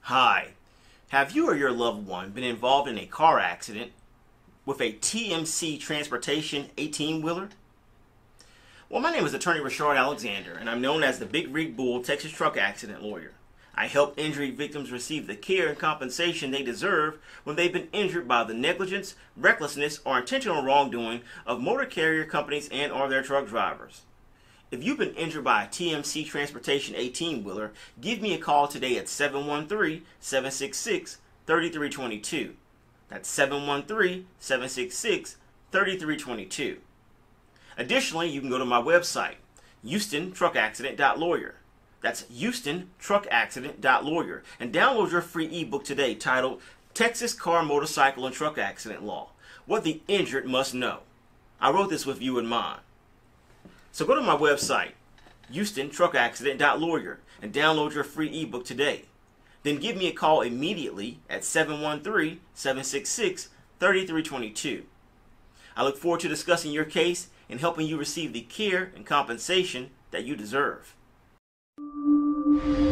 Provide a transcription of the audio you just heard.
Hi. Have you or your loved one been involved in a car accident with a TMC Transportation 18 wheeler? Well, my name is Attorney Reshard Alexander, and I'm known as the Big Rig Bull Texas Truck Accident Lawyer. I help injury victims receive the care and compensation they deserve when they've been injured by the negligence, recklessness, or intentional wrongdoing of motor carrier companies and or their truck drivers. If you've been injured by a TMC Transportation 18 wheeler, give me a call today at 713 766 3322. That's 713 766 3322. Additionally, you can go to my website, HoustonTruckAccident.lawyer. That's HoustonTruckAccident.lawyer and download your free ebook today titled Texas Car, Motorcycle, and Truck Accident Law What the Injured Must Know. I wrote this with you in mind. So go to my website, HoustonTruckAccident.lawyer, and download your free ebook today. Then give me a call immediately at 713 766 3322. I look forward to discussing your case and helping you receive the care and compensation that you deserve. Mm-hmm.